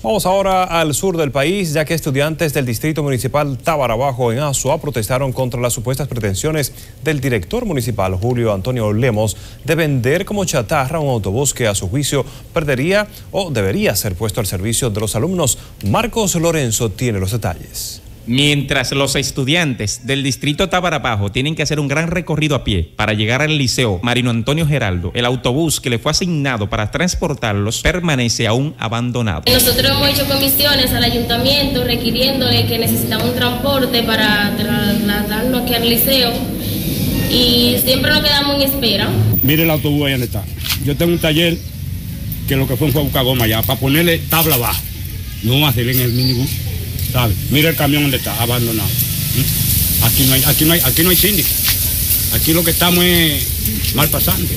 Vamos ahora al sur del país, ya que estudiantes del Distrito Municipal Tabarabajo en Azua protestaron contra las supuestas pretensiones del director municipal Julio Antonio Lemos de vender como chatarra un autobús que a su juicio perdería o debería ser puesto al servicio de los alumnos. Marcos Lorenzo tiene los detalles. Mientras los estudiantes del distrito Tabarabajo tienen que hacer un gran recorrido a pie para llegar al liceo Marino Antonio Geraldo, el autobús que le fue asignado para transportarlos permanece aún abandonado. Nosotros hemos hecho comisiones al ayuntamiento requiriéndole que necesitamos un transporte para trasladarlo aquí al liceo y siempre nos quedamos en espera. Mire el autobús ahí donde está. Yo tengo un taller que lo que fue fue a buscar goma ya para ponerle tabla abajo, no hacerle en el minibús. Mira el camión donde está, abandonado. ¿Mm? Aquí no hay, aquí no hay, aquí no hay síndico. Aquí lo que estamos es mal pasando.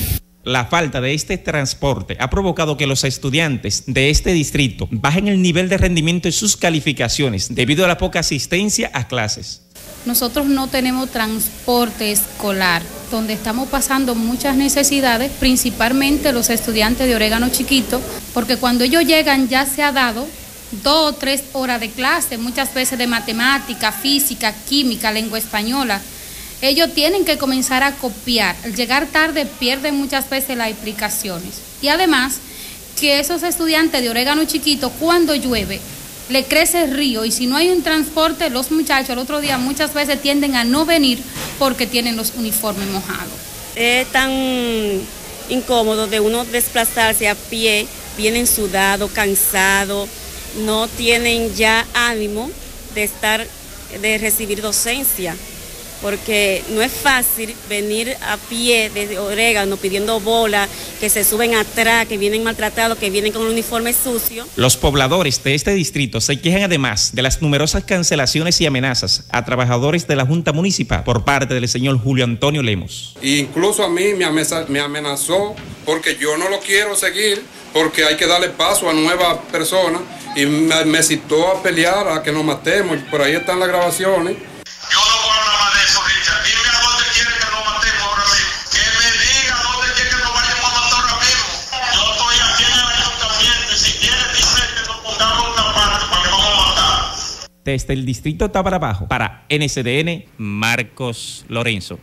La falta de este transporte ha provocado que los estudiantes de este distrito bajen el nivel de rendimiento de sus calificaciones debido a la poca asistencia a clases. Nosotros no tenemos transporte escolar, donde estamos pasando muchas necesidades, principalmente los estudiantes de orégano chiquito, porque cuando ellos llegan ya se ha dado dos o tres horas de clase, muchas veces de matemática, física, química, lengua española. Ellos tienen que comenzar a copiar. Al llegar tarde pierden muchas veces las explicaciones. Y además que esos estudiantes de orégano chiquito, cuando llueve, le crece el río y si no hay un transporte, los muchachos el otro día muchas veces tienden a no venir porque tienen los uniformes mojados. Es tan incómodo de uno desplazarse a pie, vienen sudado, cansado no tienen ya ánimo de estar, de recibir docencia, porque no es fácil venir a pie desde orégano pidiendo bola, que se suben atrás, que vienen maltratados, que vienen con un uniforme sucio. Los pobladores de este distrito se quejan además de las numerosas cancelaciones y amenazas a trabajadores de la Junta Municipal por parte del señor Julio Antonio Lemos. incluso a mí me amenazó porque yo no lo quiero seguir, porque hay que darle paso a nuevas personas y me, citó a pelear, a que nos matemos, y por ahí están las grabaciones. Yo no voy a hablar más de eso, Richard. Dime a dónde quiere que nos matemos ahora mismo. Que me diga dónde quiere que nos vayamos a matar ahora mismo. Yo estoy aquí en el ayuntamiento y si quiere dice que nos pongamos una parte para que vamos a matar. Desde el distrito Tabarabajo, para NCDN, Marcos Lorenzo.